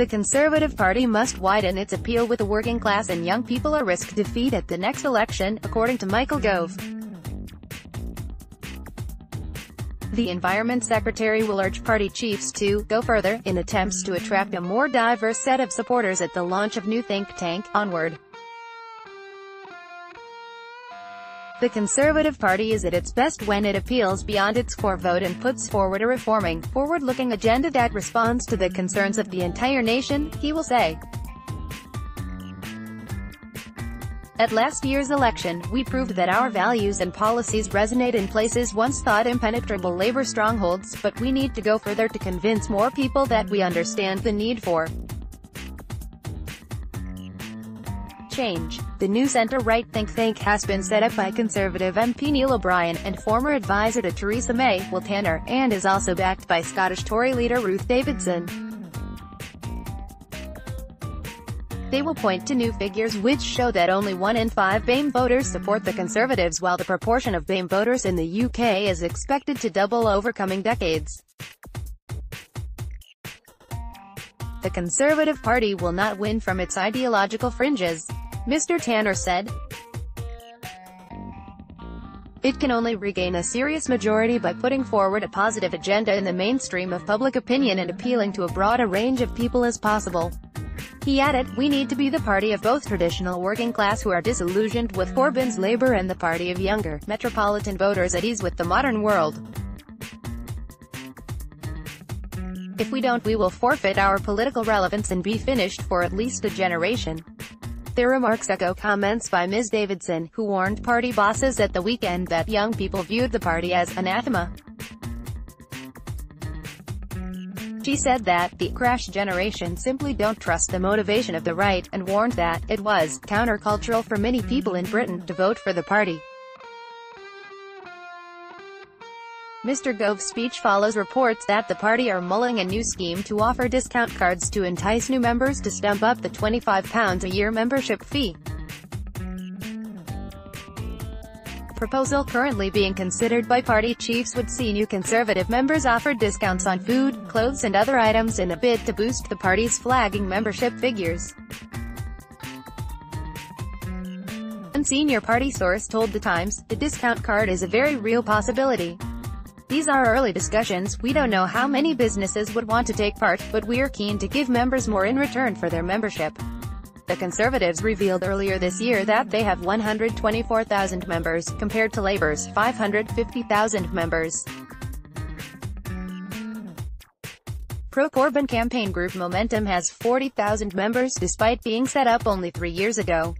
The Conservative Party must widen its appeal with the working class and young people or risk defeat at the next election, according to Michael Gove. The Environment Secretary will urge party chiefs to go further in attempts to attract a more diverse set of supporters at the launch of new think tank, Onward. The Conservative Party is at its best when it appeals beyond its core vote and puts forward a reforming, forward-looking agenda that responds to the concerns of the entire nation, he will say. At last year's election, we proved that our values and policies resonate in places once thought impenetrable labor strongholds, but we need to go further to convince more people that we understand the need for change. The new centre-right think tank has been set up by Conservative MP Neil O'Brien, and former advisor to Theresa May, Will Tanner, and is also backed by Scottish Tory leader Ruth Davidson. They will point to new figures which show that only one in five BAME voters support the Conservatives while the proportion of BAME voters in the UK is expected to double over coming decades. The Conservative Party will not win from its ideological fringes. Mr. Tanner said. It can only regain a serious majority by putting forward a positive agenda in the mainstream of public opinion and appealing to a broader range of people as possible. He added, we need to be the party of both traditional working class who are disillusioned with Corbyn's Labour and the party of younger, metropolitan voters at ease with the modern world. If we don't we will forfeit our political relevance and be finished for at least a generation. Their remarks echo comments by Ms. Davidson, who warned party bosses at the weekend that young people viewed the party as anathema. She said that the crash generation simply don't trust the motivation of the right, and warned that it was countercultural for many people in Britain to vote for the party. Mr. Gove's speech follows reports that the party are mulling a new scheme to offer discount cards to entice new members to stump up the £25 a year membership fee. proposal currently being considered by party chiefs would see new Conservative members offered discounts on food, clothes and other items in a bid to boost the party's flagging membership figures. One senior party source told The Times, the discount card is a very real possibility. These are early discussions, we don't know how many businesses would want to take part, but we are keen to give members more in return for their membership. The Conservatives revealed earlier this year that they have 124,000 members, compared to Labour's 550,000 members. Pro-Corbyn campaign group Momentum has 40,000 members, despite being set up only three years ago.